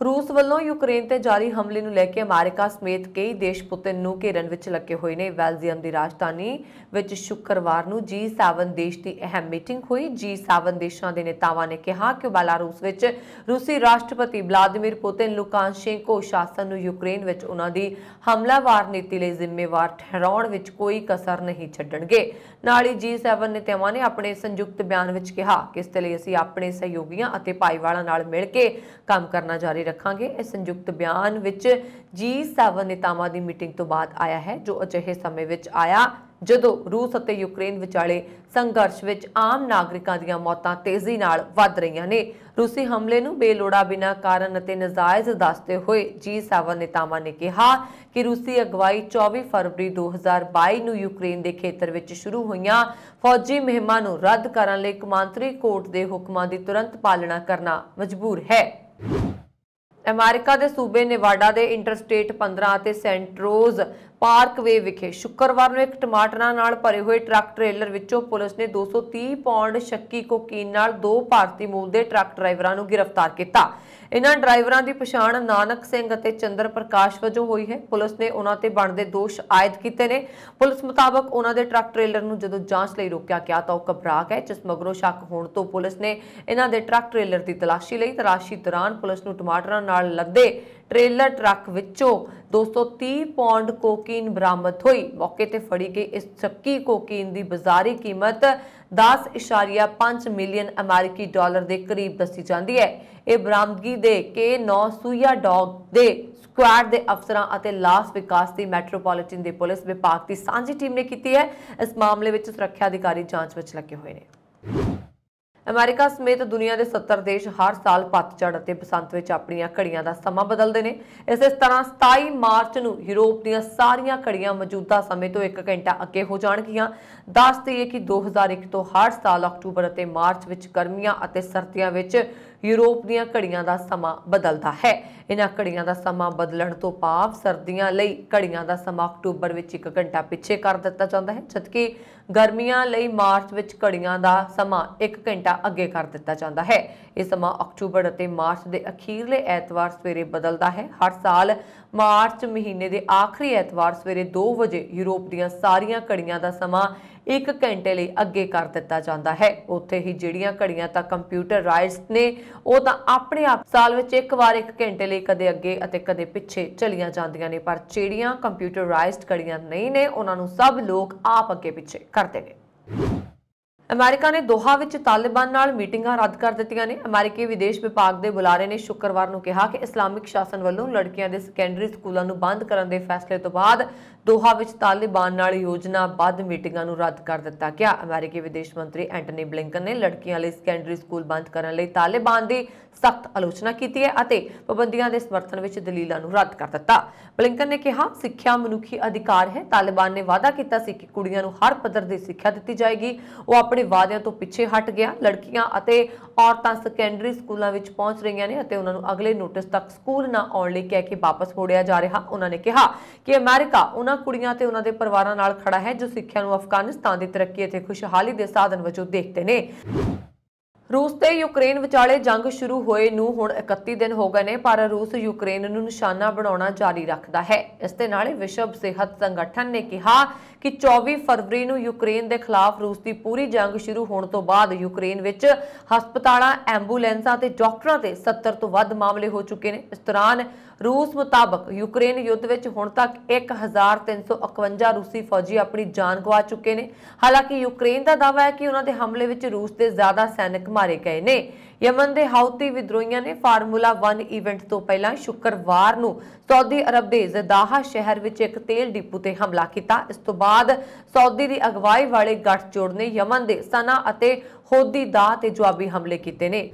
ਰੂਸ ਵੱਲੋਂ ਯੂਕਰੇਨ ਤੇ ਜਾਰੀ ਹਮਲੇ ਨੂੰ ਲੈ ਕੇ ਅਮਰੀਕਾ ਸਮੇਤ ਕਈ ਦੇਸ਼ ਪੁਤਿਨ ਨੂੰ ਘੇਰਨ ਵਿੱਚ ਲੱਗੇ ਹੋਏ ਨੇ। ਬੈਲਜੀਅਮ ਦੀ ਰਾਜਧਾਨੀ ਵਿੱਚ ਸ਼ੁੱਕਰਵਾਰ ਨੂੰ G7 ਦੇਸ਼ ਦੀ ਅਹਿਮ ਮੀਟਿੰਗ ਹੋਈ। G7 ਦੇਸ਼ਾਂ ਦੇ ਨੇਤਾਵਾਂ ਨੇ ਕਿਹਾ ਕਿ ਬੈਲਾਰੂਸ ਵਿੱਚ ਰੂਸੀ ਰਾਸ਼ਟਰਪਤੀ ਵਲਾਦੀਮੀਰ ਪੁਤਿਨ, ਲੁਕਾਸ਼ੇਂਕੋ ਸ਼ਾਸਨ ਨੂੰ ਯੂਕਰੇਨ ਵਿੱਚ ਉਹਨਾਂ ਦੀ ਹਮਲਾਵਾਰ ਨੀਤੀ ਲਈ ਜ਼ਿੰਮੇਵਾਰ ਠਹਿਰਾਉਣ ਵਿੱਚ ਕੋਈ ਕਸਰ ਨਹੀਂ ਛੱਡਣਗੇ। ਨਾਲ ਹੀ G7 ਨੇਤਾਵਾਂ ਨੇ ਆਪਣੇ ਸੰਯੁਕਤ ਬਿਆਨ ਵਿੱਚ ਕਿਹਾ ਕਿ ਇਸ ਦੇ ਲਈ ਅਸੀਂ ਆਪਣੇ ਸਹਿਯੋਗੀਆਂ ਅਤੇ ਭਾਈਵਾਲਾਂ ਨਾਲ ਮਿਲ ਕੇ ਕੰਮ ਕਰਨਾ ਜਾਰੀ ਰੱਖਾਂਗੇ। ਇਸ ਸੰਯੁਕਤ ਬਿਆਨ ਵਿੱਚ G7 ਨੇਤਾਵਾਂ ਦੀ ਮੀਟਿੰਗ ਤੋਂ ਬਾਅਦ ਆਇਆ ਹੈ, ਜੋ ਅਜਿਹੇ ਸਮੇਂ ਵਿੱਚ ਆਇਆ, ਜਦੋਂ ਰੂਸ ਅਤੇ ਯੂਕਰੇਨ ਵਿਚਾਲੇ ਸੰਘਰਸ਼ ਵਿੱਚ ਆਮ ਨਾਗਰਿਕਾਂ ਦੀਆਂ ਮੌਤਾਂ ਤੇਜ਼ੀ ਨਾਲ ਵੱਧ ਰਹੀਆਂ ਨੇ। ਰੂਸੀ ਹਮਲੇ ਨੂੰ ਬੇਲੋੜਾ ਬਿਨਾਂ ਕਾਰਨ ਅਤੇ ਨਜਾਇਜ਼ ਦੱਸਦੇ ਹੋਏ G7 ਨੇਤਾਵਾਂ ਨੇ ਕਿਹਾ ਕਿ ਰੂਸੀ ਅਗਵਾਈ 24 ਫਰਵਰੀ 2022 ਨੂੰ ਯੂਕਰੇਨ ਦੇ ਖੇਤਰ ਵਿੱਚ ਸ਼ੁਰੂ ਹੋਈਆਂ। ਫੌਜੀ ਮੁਹਿੰਮਾਂ ਨੂੰ ਰੱਦ ਕਰਨ ਲਈ ਕਮਾਂਤਰੀ ਕੋਰਟ ਦੇ ਹੁਕਮਾਂ ਦੀ ਤੁਰੰਤ ਪਾਲਣਾ ਕਰਨਾ ਮਜਬੂਰ ਹੈ। ਅਮਰੀਕਾ ਦੇ ਸੂਬੇ ਨੇਵਾਡਾ ਦੇ ਇੰਟਰਸਟੇਟ 15 ਅਤੇ ਸੈਂਟਰੋਜ਼ ਪਾਰਕਵੇ ਵਿਖੇ ਸ਼ੁੱਕਰਵਾਰ ਨੂੰ ਇੱਕ ਟਮਾਟਰਾਂ ਨਾਲ ਭਰੇ ਹੋਏ ਟਰੱਕ ਟ੍ਰੇਲਰ ਵਿੱਚੋਂ ਪੁਲਿਸ ਨੇ 230 ਪੌਂਡ ਸ਼ੱਕੀ ਕੋਕੀਨ ਨਾਲ ਦੋ ਭਾਰਤੀ ਮੂਲ ਦੇ ਟਰੱਕ ਡਰਾਈਵਰਾਂ ਨੂੰ ਗ੍ਰਿਫਤਾਰ ਕੀਤਾ। ਇਨ੍ਹਾਂ ਡਰਾਈਵਰਾਂ ਦੀ ਪਛਾਣ ਨਾਨਕ ਸਿੰਘ ਅਤੇ ਚੰਦਰ ਪ੍ਰਕਾਸ਼ ਵਜੋਂ ਹੋਈ ਹੈ। ਪੁਲਿਸ ਨੇ ਉਹਨਾਂ ਤੇ ਬਣਦੇ ਦੋਸ਼ ਆਇਦ ਕੀਤੇ ਨੇ। ਪੁਲਿਸ ਮੁਤਾਬਕ ਉਹਨਾਂ ਦੇ ਟਰੱਕ ਟ੍ਰੇਲਰ ਨੂੰ ਜਦੋਂ ਜਾਂਚ ਲਈ ਰੋਕਿਆ ਗਿਆ ਤਾਂ ਉਹ ਘਬਰਾ ਗਏ, ਜਿਸ ਮਗਰੋਂ ਸ਼ੱਕ ਹੋਣ ਤੋਂ ਪੁਲਿਸ ਨੇ ਇਹਨਾਂ ਦੇ ਟਰੱਕ ਟ੍ਰੇਲਰ ਦੀ ਤਲਾਸ਼ੀ ਲਈ ਤਲਾਸ਼ੀ ਦੌਰਾਨ ਪੁਲਿਸ ਨੂੰ ਟਮਾਟਰਾਂ ਨਾਲ ਲੱਦੇ ਟ੍ਰੇਲਰ ਟਰੱਕ ਵਿੱਚੋਂ 230 ਪੌਂਡ ਕੋਕੀਨ ਬਰਾਮਦ ਹੋਈ। ਮੌਕੇ ਤੇ ਫੜੀ ਗਈ ਇਸ ਚੱਕੀ ਕੋਕੀਨ ਦੀ ਬਾਜ਼ਾਰੀ ਕੀਮਤ 10.5 ਮਿਲੀਅਨ ਅਮਰੀਕੀ ਡਾਲਰ ਦੇ ਕਰੀਬ ਦੱਸੀ ਜਾਂਦੀ ਹੈ। ਇਹ ਬਰਾਮਦਗੀ ਦੇ K9 ਸੂਇਆ ਡੌਗ ਦੇ ਸਕੁਐਡ ਦੇ ਅਫਸਰਾਂ ਅਤੇ ਲਾਸ ਵਿਕਾਸ ਦੀ ਮੈਟਰੋਪੋਲੀਟਨ ਦੇ ਪੁਲਿਸ ਵਿਭਾਗ ਦੀ ਸਾਂਝੀ ਟੀਮ ਨੇ ਕੀਤੀ ਹੈ। ਇਸ ਮਾਮਲੇ ਵਿੱਚ ਸੁਰੱਖਿਆ ਅਧਿਕਾਰੀ ਜਾਂਚ ਵਿੱਚ ਲੱਗੇ ਹੋਏ ਨੇ। ਅਮਰੀਕਾ ਸਮੇਤ ਦੁਨੀਆ ਦੇ 70 ਦੇਸ਼ ਹਰ ਸਾਲ ਪਤਝੜ ਅਤੇ ਬਸੰਤ ਵਿੱਚ ਆਪਣੀਆਂ ਘੜੀਆਂ ਦਾ ਸਮਾਂ ਬਦਲਦੇ ਨੇ। ਇਸੇ ਤਰ੍ਹਾਂ 27 ਮਾਰਚ ਨੂੰ ਯੂਰਪ ਦੀਆਂ ਸਾਰੀਆਂ ਘੜੀਆਂ ਮੌਜੂਦਾ ਸਮੇਂ ਤੋਂ 1 ਘੰਟਾ ਅੱਗੇ ਹੋ ਜਾਣਗੀਆਂ। ਦੱਸ ਦਈਏ ਕਿ 2001 ਤੋਂ ਹਰ ਸਾਲ ਅਕਤੂਬਰ ਅਤੇ ਮਾਰਚ ਵਿੱਚ ਗਰਮੀਆਂ ਅਤੇ ਸਰਦੀਆਂ ਵਿੱਚ ਯੂਰਪ ਦੀਆਂ ਘੜੀਆਂ ਦਾ ਸਮਾਂ ਬਦਲਦਾ ਹੈ। ਇਹਨਾਂ ਘੜੀਆਂ ਦਾ ਸਮਾਂ ਬਦਲਣ ਤੋਂ ਭਾਵ ਸਰਦੀਆਂ ਲਈ ਘੜੀਆਂ ਦਾ ਸਮਾਂ ਅਕਤੂਬਰ ਵਿੱਚ 1 ਘੰਟਾ ਪਿੱਛੇ ਕਰ ਦਿੱਤਾ ਜਾਂਦਾ ਹੈ, ਜਦਕਿ ਗਰਮੀਆਂ ਲਈ ਮਾਰਚ ਵਿੱਚ ਘੜੀਆਂ ਦਾ ਸਮਾਂ 1 ਘੰਟਾ ਅੱਗੇ ਕਰ ਦਿੱਤਾ ਜਾਂਦਾ ਹੈ। ਇਹ ਸਮਾਂ ਅਕਤੂਬਰ ਅਤੇ ਮਾਰਚ ਦੇ ਅਖੀਰਲੇ ਐਤਵਾਰ ਸਵੇਰੇ ਬਦਲਦਾ ਹੈ। ਹਰ ਸਾਲ ਮਾਰਚ ਮਹੀਨੇ ਦੇ ਆਖਰੀ ਐਤਵਾਰ ਸਵੇਰੇ 2 ਵਜੇ ਯੂਰਪ ਦੀਆਂ ਸਾਰੀਆਂ ਘੜੀਆਂ ਦਾ ਸਮਾਂ 1 ਘੰਟੇ ਲਈ ਅੱਗੇ ਕਰ ਦਿੱਤਾ ਜਾਂਦਾ ਹੈ। ਉੱਥੇ ਹੀ ਜਿਹੜੀਆਂ ਘੜੀਆਂ ਤਾਂ ਕੰਪਿਊਟਰਾਈਜ਼ਡ ਨੇ, ਉਹ ਤਾਂ ਆਪਣੇ ਆਪ ਸਾਲ ਵਿੱਚ ਇੱਕ ਵਾਰ 1 ਘੰਟੇ ਲਈ ਕਦੇ ਅੱਗੇ ਅਤੇ ਕਦੇ ਪਿੱਛੇ ਚਲੀਆਂ ਜਾਂਦੀਆਂ ਨੇ, ਪਰ ਜਿਹੜੀਆਂ ਕੰਪਿਊਟਰਾਈਜ਼ਡ ਘੜੀਆਂ ਨਹੀਂ ਨੇ, ਉਹਨਾਂ ਨੂੰ ਸਭ ਲੋਕ ਆਪ ਅੱਗੇ ਪਿੱਛੇ ਕਰਦੇ ਨੇ। ਅਮਰੀਕਾ ਨੇ ਦੋਹਾ ਵਿੱਚ ਤਾਲਿਬਾਨ ਨਾਲ ਮੀਟਿੰਗਾਂ ਰੱਦ ਕਰ ਦਿੱਤੀਆਂ ਨੇ। ਅਮਰੀਕੀ ਵਿਦੇਸ਼ ਵਿਭਾਗ ਦੇ ਬੁਲਾਰੇ ਨੇ ਸ਼ੁੱਕਰਵਾਰ ਨੂੰ ਕਿਹਾ ਕਿ ਇਸਲਾਮਿਕ ਸ਼ਾਸਨ ਵੱਲੋਂ ਲੜਕੀਆਂ ਦੇ ਸੈਕੰਡਰੀ ਸਕੂਲਾਂ ਨੂੰ ਬੰਦ ਕਰਨ ਦੇ ਫੈਸਲੇ ਤੋਂ ਬਾਅਦ ਦੋਹਾ ਵਿੱਚ ਤਾਲਿਬਾਨ ਨਾਲ ਯੋਜਨਾਬੱਧ ਮੀਟਿੰਗਾਂ ਨੂੰ ਰੱਦ ਕਰ ਦਿੱਤਾ ਗਿਆ। ਅਮਰੀਕੀ ਵਿਦੇਸ਼ ਮੰਤਰੀ ਐਂਟਨੀ ਬਲਿੰਕਨ ਨੇ ਲੜਕੀਆਂ ਲਈ ਸੈਕੰਡਰੀ ਸਕੂਲ ਬੰਦ ਕਰਨ ਲਈ ਤਾਲਿਬਾਨ ਦੀ ਸਖਤ ਆਲੋਚਨਾ ਕੀਤੀ ਹੈ ਅਤੇ ਪਾਬੰਦੀਆਂ ਦੇ ਸਮਰਥਨ ਵਿੱਚ ਦਲੀਲਾਂ ਨੂੰ ਰੱਦ ਕਰ ਦਿੱਤਾ। ਬਲਿੰਕਨ ਨੇ ਕਿਹਾ, ਸਿੱਖਿਆ ਮਨੁੱਖੀ ਅਧਿਕਾਰ ਹੈ। ਤਾਲਿਬਾਨ ਨੇ ਵਾਅਦਾ ਕੀਤਾ ਸੀ ਕਿ ਕੁੜੀਆਂ ਨੂੰ ਹਰ ਪੱਧਰ ਦੀ ਸਿੱਖਿਆ ਦਿੱਤੀ ਜਾਏਗੀ। ਉਹ ਆਪਣੇ ਵਾਅਦਿਆਂ ਤੋਂ ਪਿੱਛੇ ਹਟ ਗਿਆ। ਲੜਕੀਆਂ ਅਤੇ ਔਰਤਾਂ ਸੈਕੰਡਰੀ ਸਕੂਲਾਂ ਵਿੱਚ ਪਹੁੰਚ ਰਹੀਆਂ ਨੇ ਅਤੇ ਉਹਨਾਂ ਨੂੰ ਅਗਲੇ ਨੋਟਿਸ ਤੱਕ ਸਕੂਲ ਨਾ ਆਉਣ ਲਈ ਕਹਿ ਕੇ ਵਾਪਸ ਮੋੜਿਆ ਜਾ ਰਿਹਾ। ਉਹਨਾਂ ਨੇ ਕਿਹਾ ਕਿ ਅਮਰੀਕਾ ਉਹਨਾਂ ਕੁੜੀਆਂ ਤੇ ਉਹਨਾਂ ਦੇ ਪਰਿਵਾਰਾਂ ਨਾਲ ਖੜਾ ਹੈ, ਜੋ ਸਿੱਖਿਆ ਨੂੰ ਅਫਗਾਨਿਸਤਾਨ ਦੀ ਤਰੱਕੀ ਅਤੇ ਖੁਸ਼ਹਾਲੀ ਦੇ ਸਾਧਨ ਵਜੋਂ ਦੇਖਦੇ ਨੇ। ਰੂਸ ਤੇ ਯੂਕਰੇਨ ਵਿਚਾਲੇ ਜੰਗ ਸ਼ੁਰੂ ਹੋਏ ਨੂੰ ਹੁਣ 31 ਦਿਨ ਹੋ ਗਏ ਨੇ, ਪਰ ਰੂਸ ਯੂਕਰੇਨ ਨੂੰ ਨਿਸ਼ਾਨਾ ਬਣਾਉਣਾ ਜਾਰੀ ਰੱਖਦਾ ਹੈ। ਇਸ ਦੇ ਨਾਲ ਹੀ ਵਿਸ਼ਵ ਸਿਹਤ ਸੰਗਠਨ ਨੇ ਕਿਹਾ ਕਿ 24 ਫਰਵਰੀ ਨੂੰ ਯੂਕਰੇਨ ਦੇ ਖਿਲਾਫ ਰੂਸ ਦੀ ਪੂਰੀ ਜੰਗ ਸ਼ੁਰੂ ਹੋਣ ਤੋਂ ਬਾਅਦ ਯੂਕਰੇਨ ਵਿੱਚ ਹਸਪਤਾਲਾਂ, ਐਂਬੂਲੈਂਸਾਂ ਤੇ ਡਾਕਟਰਾਂ ਤੇ 70 ਤੋਂ ਵੱਧ ਮਾਮਲੇ ਹੋ ਚੁੱਕੇ ਨੇ। ਇਸ ਦੌਰਾਨ ਰੂਸ ਮੁਤਾਬਕ ਯੂਕਰੇਨ ਯੁੱਧ ਵਿੱਚ ਹੁਣ ਤੱਕ 1351 ਰੂਸੀ ਫੌਜੀ ਆਪਣੀ ਜਾਨ ਗਵਾ ਚੁੱਕੇ ਨੇ। ਹਾਲਾਂਕਿ ਯੂਕਰੇਨ ਦਾ ਦਾਅਵਾ ਹੈ ਕਿ ਉਹਨਾਂ ਦੇ ਹਮਲੇ ਵਿੱਚ ਰੂਸ ਦੇ ਜ਼ਿਆਦਾ ਸੈਨਿਕ ਮਾਰੇ ਗਏ ਨੇ। ਯਮਨ ਦੇ ਹਾਊਤੀ ਵਿਦਰੋਹੀਆਂ ਨੇ ਫਾਰਮੂਲਾ 1 ਇਵੈਂਟ ਤੋਂ ਪਹਿਲਾਂ ਸ਼ੁੱਕਰਵਾਰ ਨੂੰ ਸਾਊਦੀ ਅਰਬ ਦੇ ਜ਼ਦਾਹਾ ਸ਼ਹਿਰ ਵਿੱਚ ਇੱਕ ਤੇਲ ਡਿਪੂ ਤੇ ਹਮਲਾ ਕੀਤਾ। ਇਸ ਤੋਂ ਬਾਅਦ ਸਾਊਦੀ ਦੀ ਅਗਵਾਈ ਵਾਲੇ ਗੱਠਜੋੜ ਨੇ ਯਮਨ ਦੇ ਸਨਾ ਅਤੇ ਹੋਦੀ ਦਾ ਤੇ ਜਵਾਬੀ ਹਮਲੇ ਕੀਤੇ ਨੇ।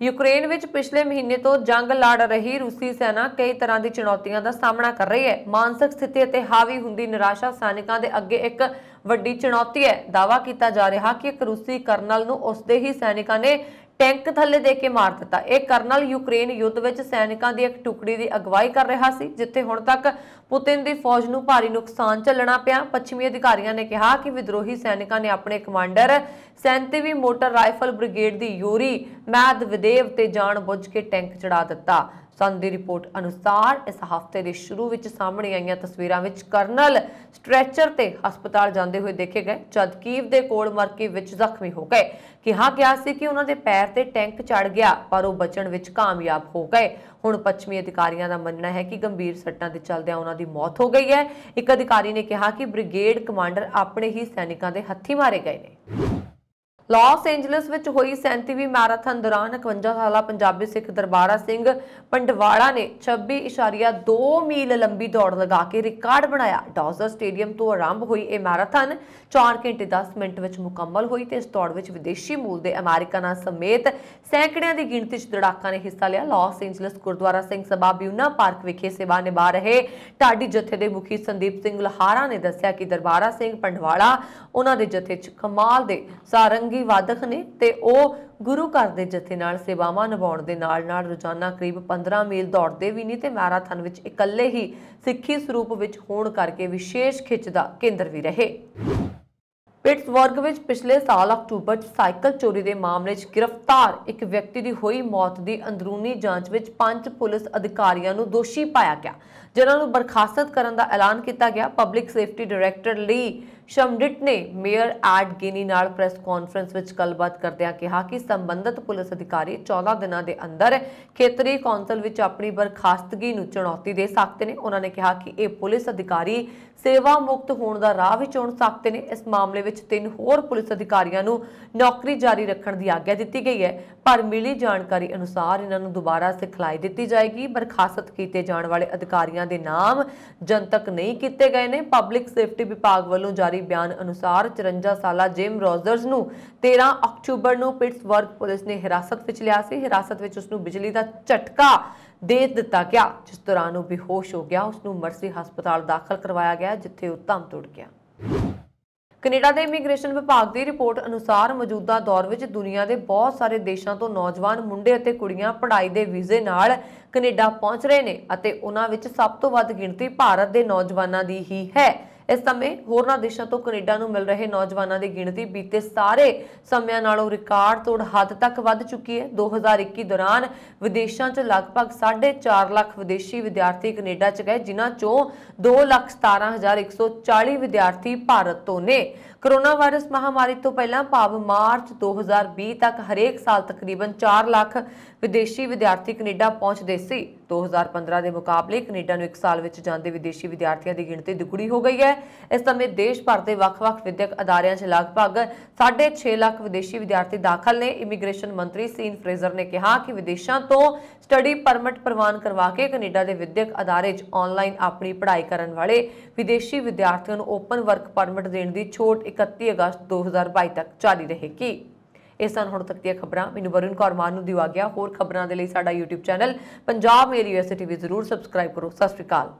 ਯੂਕਰੇਨ ਵਿੱਚ ਪਿਛਲੇ ਮਹੀਨੇ ਤੋਂ ਜੰਗ ਲੜ ਰਹੀ ਰੂਸੀ ਸੈਨਾ ਕਈ ਤਰ੍ਹਾਂ ਦੀ ਚੁਣੌਤੀਆਂ ਦਾ ਸਾਹਮਣਾ ਕਰ ਰਹੀ ਹੈ। ਮਾਨਸਿਕ ਸਥਿਤੀ ਅਤੇ ਹਾਵੀ ਹੁੰਦੀ ਨਿਰਾਸ਼ਾ ਸੈਨਿਕਾਂ ਦੇ ਅੱਗੇ ਇੱਕ ਵੱਡੀ ਚੁਣੌਤੀ ਹੈ। ਦਾਵਾ ਕੀਤਾ ਜਾ ਰਿਹਾ ਕਿ ਇੱਕ ਰੂਸੀ ਕਰਨਲ ਨੂੰ ਉਸਦੇ ਹੀ ਸੈਨਿਕਾਂ ਨੇ ਟੈਂਕ ਥੱਲੇ ਦੇ ਕੇ ਮਾਰ ਦਿੱਤਾ। ਇਹ ਕਰਨਲ ਯੂਕਰੇਨ ਯੁੱਧ ਵਿੱਚ ਸੈਨਿਕਾਂ ਦੀ ਇੱਕ ਟੁਕੜੀ ਦੀ ਅਗਵਾਈ ਕਰ ਰਿਹਾ ਸੀ, ਜਿੱਥੇ ਹੁਣ ਤੱਕ ਪੁਤਿਨ ਦੀ ਫੌਜ ਨੂੰ ਭਾਰੀ ਨੁਕਸਾਨ ਝੱਲਣਾ ਪਿਆ। ਪੱਛਮੀ ਅਧਿਕਾਰੀਆਂ ਨੇ ਕਿਹਾ ਕਿ ਵਿਦਰੋਹੀ ਸੈਨਿਕਾਂ ਨੇ ਆਪਣੇ ਕਮਾਂਡਰ 37ਵੀਂ ਮੋਟਰ ਰਾਈਫਲ ਬ੍ਰਿਗੇਡ ਦੀ ਯੂਰੀ ਮੈਦਵਦੇਵ ਤੇ ਜਾਣ ਕੇ ਟੈਂਕ ਚੜਾ ਦਿੱਤਾ। ਸਨ ਦੀ ਰਿਪੋਰਟ ਅਨੁਸਾਰ ਇਸ ਹਫ਼ਤੇ ਦੇ ਸ਼ੁਰੂ ਵਿੱਚ ਸਾਹਮਣੇ ਆਈਆਂ ਤਸਵੀਰਾਂ ਵਿੱਚ ਕਰਨਲ ਸਟ੍ਰੈਚਰ ਤੇ ਹਸਪਤਾਲ ਜਾਂਦੇ ਹੋਏ ਦੇਖੇ ਗਏ, ਜਦ ਕੀਵ ਦੇ ਕੋਲ ਮਰਕੀ ਵਿੱਚ ਜ਼ਖਮੀ ਹੋ ਗਏ। ਕਿਹਾ ਗਿਆ ਸੀ ਕਿ ਉਹਨਾਂ ਦੇ ਪੈਰ ਤੇ ਟੈਂਕ ਚੜ ਗਿਆ, ਪਰ ਉਹ ਬਚਣ ਵਿੱਚ ਕਾਮਯਾਬ ਹੋ ਗਏ। ਹੁਣ ਪੱਛਮੀ ਅਧਿਕਾਰੀਆਂ ਦਾ ਮੰਨਣਾ ਹੈ ਕਿ ਗੰਭੀਰ ਸੱਟਾਂ ਦੇ ਚਲਦਿਆਂ ਉਹਨਾਂ ਦੀ ਮੌਤ ਹੋ ਗਈ ਹੈ। ਇੱਕ ਅਧਿਕਾਰੀ ਨੇ ਕਿਹਾ ਕਿ ਬ੍ਰਿਗੇਡ ਕਮਾਂਡਰ ਆਪਣੇ ਹੀ ਸੈਨਿਕਾਂ ਦੇ ਹੱਥੀਂ ਮਾਰੇ ਗਏ ਨੇ। ਲਾਸ ਐਂਜਲਸ ਵਿੱਚ ਹੋਈ 37ਵੀਂ ਮੈਰਾਥਨ ਦੌਰਾਨ 51 ਸਾਲਾ ਪੰਜਾਬੀ ਸਿੱਖ ਦਰਬਾਰਾ ਸਿੰਘ ਪੰਡਵਾੜਾ ਨੇ 26.2 ਮੀਲ ਲੰਬੀ ਦੌੜ ਲਗਾ ਕੇ ਰਿਕਾਰਡ ਬਣਾਇਆ। ਡੌਜ਼ਰ ਸਟੇਡੀਅਮ ਤੋਂ ਆਰੰਭ ਹੋਈ ਇਹ ਮੈਰਾਥਨ 4 ਘੰਟੇ 10 ਮਿੰਟ ਵਿੱਚ ਮੁਕੰਮਲ ਹੋਈ ਤੇ ਇਸ ਦੌੜ ਵਿੱਚ ਵਿਦੇਸ਼ੀ ਮੂਲ ਦੇ ਅਮਰੀਕਨਾਂ ਸਮੇਤ ਸੈਂਕੜਿਆਂ ਦੀ ਗਿਣਤੀ 'ਚ ਦੜਾਕਾਂ ਨੇ ਹਿੱਸਾ ਲਿਆ। Los Angeles gurdwara Singh Sabha Buena Park ਵਿਖੇ ਸੇਵਾ ਨਿਭਾ ਰਹੇ ਢਾਡੀ ਜਥੇ ਦੇ ਮੁਖੀ ਸੰਦੀਪ ਸਿੰਘ ਲਹਾਰਾ ਨੇ ਦੱਸਿਆ ਕਿ ਦਰਬਾਰਾ ਸਿੰਘ ਪੰਡਵਾੜਾ ਉਹਨਾਂ ਦੇ ਜਥੇ 'ਚ ਕਮਾਲ ਦੇ ਸਾਰੰਗੀ ਵਾਦਕ ਨੇ ਤੇ ਉਹ ਗੁਰੂ ਘਰ ਦੇ ਜਥੇ ਨਾਲ ਸੇਵਾਵਾਂ ਨਿਭਾਉਣ ਦੇ ਨਾਲ-ਨਾਲ ਰੋਜ਼ਾਨਾ ਕਰੀਬ 15 ਮੀਲ ਦੌੜਦੇ ਵੀ ਨਹੀਂ ਤੇ ਮੈਰਾਥਨ ਵਿੱਚ ਇਕੱਲੇ ਹੀ ਸਿੱਖੀ ਸਰੂਪ ਵਿੱਚ ਹੋਣ ਕਰਕੇ ਵਿਸ਼ੇਸ਼ ਖਿੱਚ ਦਾ ਕੇਂਦਰ ਵੀ ਰਹੇ। ਪਿਟਸਬਰਗ ਵਿੱਚ ਪਿਛਲੇ ਸਾਲ ਅਕਤੂਬਰ 'ਚ ਸਾਈਕਲ ਚੋਰੀ ਦੇ ਮਾਮਲੇ 'ਚ ਗ੍ਰਿਫਤਾਰ ਇੱਕ ਵਿਅਕਤੀ ਦੀ ਹੋਈ ਮੌਤ ਦੀ ਅੰਦਰੂਨੀ ਜਾਂਚ ਵਿੱਚ ਪੰਜ ਪੁਲਿਸ ਅਧਿਕਾਰੀਆਂ ਨੂੰ ਦੋਸ਼ੀ ਪਾਇਆ ਗਿਆ, ਜਿਨ੍ਹਾਂ ਨੂੰ ਬਰਖਾਸਤ ਕਰਨ ਦਾ ਐਲਾਨ ਕੀਤਾ ਗਿਆ। ਪਬਲਿਕ ਸੇਫਟੀ ਡਾਇਰੈਕਟਰ ਲੀ ਸ਼ਮਡਿਟ ਨੇ ਮੇਅਰ ਐਡ ਗਿਨੀ ਨਾਲ ਪ੍ਰੈਸ ਕਾਨਫਰੰਸ ਵਿੱਚ ਗੱਲਬਾਤ ਕਰਦਿਆਂ ਕਿਹਾ ਕਿ ਸੰਬੰਧਿਤ ਪੁਲਿਸ ਅਧਿਕਾਰੀ 14 ਦਿਨਾਂ ਦੇ ਅੰਦਰ ਖੇਤਰੀ ਕੌਂਸਲ ਵਿੱਚ ਆਪਣੀ ਬਰਖਾਸਤਗੀ ਨੂੰ ਚੁਣੌਤੀ ਦੇ ਸਕਦੇ ਨੇ। ਉਹਨਾਂ ਨੇ ਕਿਹਾ ਕਿ ਇਹ ਪੁਲਿਸ ਅਧਿਕਾਰੀ ਸੇਵਾ ਮੁਕਤ ਹੋਣ ਦਾ ਰਾਹ ਵੀ ਚੁਣ ਸਕਦੇ ਨੇ। ਇਸ ਮਾਮਲੇ ਵਿੱਚ ਤਿੰਨ ਹੋਰ ਪੁਲਿਸ ਅਧਿਕਾਰੀਆਂ ਨੂੰ ਨੌਕਰੀ ਜਾਰੀ ਰੱਖਣ ਦੀ ਆਗਿਆ ਦਿੱਤੀ ਗਈ ਹੈ। ਪਰ ਮਿਲੀ ਜਾਣਕਾਰੀ ਅਨੁਸਾਰ ਇਹਨਾਂ ਨੂੰ ਦੁਬਾਰਾ ਸਿਖਲਾਈ ਦਿੱਤੀ ਜਾਏਗੀ। ਬਰਖਾਸਤ ਕੀਤੇ ਜਾਣ ਵਾਲੇ ਅਧਿਕਾਰੀਆਂ ਦੇ ਨਾਮ ਜਨਤਕ ਨਹੀਂ ਕੀਤੇ ਗਏ ਨੇ। ਪਬਲਿਕ ਸੇਫਟੀ ਵਿਭਾਗ ਵੱਲੋਂ ਜਾਰੀ ਬਿਆਨ ਅਨੁਸਾਰ 54 ਸਾਲਾ ਜਿਮ ਰੋਜ਼ਰਸ ਨੂੰ 13 ਅਕਤੂਬਰ ਨੂੰ ਪਿਟਸਬਰਗ ਪੁਲਿਸ ਨੇ ਹਿਰਾਸਤ ਵਿੱਚ ਲਿਆ ਸੀ। ਹਿਰਾਸਤ ਵਿੱਚ ਉਸ ਨੂੰ ਬਿਜਲੀ ਦਾ ਝਟਕਾ ਦੇ ਦਿੱਤਾ ਗਿਆ, ਜਿਸ ਦੌਰਾਨ ਉਹ ਬੇਹੋਸ਼ ਹੋ ਗਿਆ। ਉਸ ਨੂੰ ਮਰਸੀ ਹਸਪਤਾਲ ਦਾਖਲ ਕਰਵਾਇਆ ਗਿਆ, ਜਿੱਥੇ ਉਹ ਦਮ ਤੋੜ ਗਿਆ। ਕੈਨੇਡਾ ਦੇ ਇਮੀਗ੍ਰੇਸ਼ਨ ਵਿਭਾਗ ਦੀ ਰਿਪੋਰਟ ਅਨੁਸਾਰ ਮੌਜੂਦਾ ਦੌਰ ਵਿੱਚ ਦੁਨੀਆ ਦੇ ਬਹੁਤ ਸਾਰੇ ਦੇਸ਼ਾਂ ਤੋਂ ਨੌਜਵਾਨ ਮੁੰਡੇ ਅਤੇ ਕੁੜੀਆਂ ਪੜ੍ਹਾਈ ਦੇ ਵੀਜ਼ੇ ਨਾਲ ਕੈਨੇਡਾ ਪਹੁੰਚ ਰਹੇ ਨੇ ਅਤੇ ਉਹਨਾਂ ਵਿੱਚ ਸਭ ਤੋਂ ਵੱਧ ਗਿਣਤੀ ਭਾਰਤ ਦੇ ਨੌਜਵਾਨਾਂ ਦੀ ਹੀ ਹੈ। ਇਸ ਸਮੇਂ ਹੋਰਨਾਂ ਦੇਸ਼ਾਂ ਤੋਂ ਕੈਨੇਡਾ ਨੂੰ ਮਿਲ ਰਹੇ ਨੌਜਵਾਨਾਂ ਦੀ ਗਿਣਤੀ ਬੀਤੇ ਸਾਰੇ ਸਮਿਆਂ ਨਾਲੋਂ ਰਿਕਾਰਡ ਤੋੜ ਹੱਦ ਤੱਕ ਵੱਧ ਚੁੱਕੀ ਹੈ। 2021 ਦੌਰਾਨ ਵਿਦੇਸ਼ਾਂ 'ਚ ਲਗਭਗ 4.5 ਲੱਖ ਵਿਦੇਸ਼ੀ ਵਿਦਿਆਰਥੀ ਕੈਨੇਡਾ 'ਚ ਗਏ ਜਿਨ੍ਹਾਂ 'ਚੋਂ 2,17,140 ਵਿਦਿਆਰਥੀ ਭਾਰਤ ਤੋਂ ਨੇ। ਕਰੋਨਾ ਵਾਇਰਸ ਮਹਾਮਾਰੀ ਤੋਂ ਪਹਿਲਾਂ ਭਾਵ ਮਾਰਚ 2020 ਤੱਕ ਹਰੇਕ ਸਾਲ ਤਕਰੀਬਨ 4 ਲੱਖ ਵਿਦੇਸ਼ੀ ਵਿਦਿਆਰਥੀ ਕੈਨੇਡਾ ਪਹੁੰਚਦੇ ਸੀ। 2015 ਦੇ ਮੁਕਾਬਲੇ ਕੈਨੇਡਾ ਨੂੰ ਇੱਕ ਸਾਲ ਵਿੱਚ ਜਾਂਦੇ ਵਿਦੇਸ਼ੀ ਵਿਦਿਆਰਥੀਆਂ ਦੀ ਗਿਣਤੀ ਦੁੱਗਣੀ ਹੋ ਗਈ ਹੈ। ਇਸ ਸਮੇਂ ਦੇਸ਼ ਭਰ ਦੇ ਵੱਖ-ਵੱਖ ਵਿਦਿਅਕ ਅਦਾਰਿਆਂ 'ਚ ਲਗਭਗ 6.5 ਲੱਖ ਵਿਦੇਸ਼ੀ ਵਿਦਿਆਰਥੀ ਦਾਖਲ ਨੇ। ਇਮੀਗ੍ਰੇਸ਼ਨ ਮੰਤਰੀ ਸੀਨ ਫਰੇਜ਼ਰ ਨੇ ਕਿਹਾ ਕਿ ਵਿਦੇਸ਼ਾਂ ਤੋਂ ਸਟੱਡੀ ਪਰਮਿਟ ਪ੍ਰਵਾਨ ਕਰਵਾ ਕੇ ਕੈਨੇਡਾ ਦੇ ਵਿਦਿਅਕ ਅਦਾਰੇ 'ਚ ਆਨਲਾਈਨ ਆਪਣੀ ਪੜ੍ਹਾਈ ਕਰਨ ਵਾਲੇ ਵਿਦੇਸ਼ੀ ਵਿਦਿਆਰਥੀਆਂ ਨੂੰ ਓਪਨ ਵਰਕ ਪਰਮਿਟ ਦੇਣ ਦੀ ਛੋਟ 31 ਅਗਸਤ 2022 ਤੱਕ ਜਾਰੀ ਰਹੇਗੀ। ਇਹ ਸਨ ਹੁਣ ਤੱਕ ਦੀਆਂ ਖਬਰਾਂ। ਮੈਨੂੰ ਵਰੁਣ ਕੌਰ ਮਾਨ ਨੂੰ ਦਿਵਾ ਗਿਆ ਹੋਰ ਖਬਰਾਂ ਦੇ ਲਈ ਸਾਡਾ YouTube ਚੈਨਲ ਪੰਜਾਬ ਮੇਰੀ ਯੂਐਸਏ ਟੀਵੀ ਜ਼ਰੂਰ ਸਬਸਕ੍ਰਾਈਬ ਕਰੋ। ਸਤਿ ਸ਼੍ਰੀ ਅਕਾਲ।